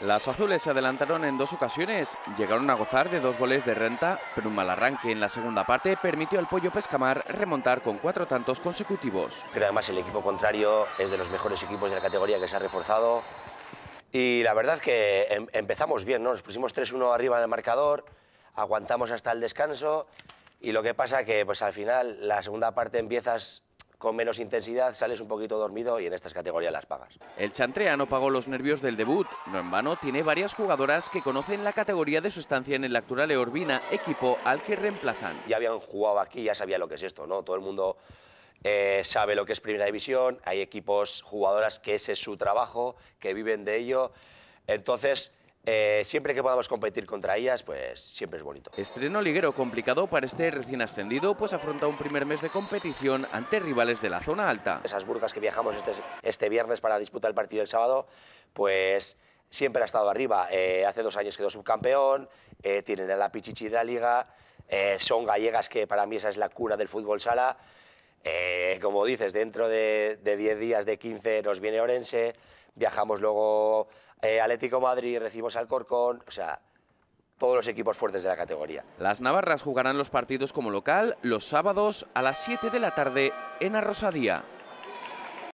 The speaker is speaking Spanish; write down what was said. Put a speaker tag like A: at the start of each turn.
A: Las azules se adelantaron en dos ocasiones, llegaron a gozar de dos goles de renta, pero un mal arranque en la segunda parte permitió al Pollo Pescamar remontar con cuatro tantos consecutivos.
B: Pero además el equipo contrario es de los mejores equipos de la categoría que se ha reforzado y la verdad que em, empezamos bien, ¿no? nos pusimos 3-1 arriba en el marcador, aguantamos hasta el descanso y lo que pasa que pues al final la segunda parte empiezas con menos intensidad, sales un poquito dormido y en estas categorías las pagas.
A: El Chantrea no pagó los nervios del debut. No en vano, tiene varias jugadoras que conocen la categoría de su estancia en el actual Eorbina, equipo al que reemplazan.
B: Ya habían jugado aquí, ya sabía lo que es esto, ¿no? Todo el mundo eh, sabe lo que es Primera División, hay equipos, jugadoras que ese es su trabajo, que viven de ello. Entonces, eh, siempre que podamos competir contra ellas, pues siempre es bonito.
A: Estreno liguero complicado para este recién ascendido, pues afronta un primer mes de competición ante rivales de la zona alta.
B: Esas burgas que viajamos este, este viernes para disputar el partido del sábado, pues siempre ha estado arriba. Eh, hace dos años quedó subcampeón, eh, tienen a la Pichichi de la Liga, son gallegas que para mí esa es la cuna del fútbol sala. Como dices, dentro de, de 10 días, de 15, nos viene Orense, viajamos luego eh, Atlético Madrid, recibimos al Corcón, o sea, todos los equipos fuertes de la categoría.
A: Las navarras jugarán los partidos como local los sábados a las 7 de la tarde en Arrosadía.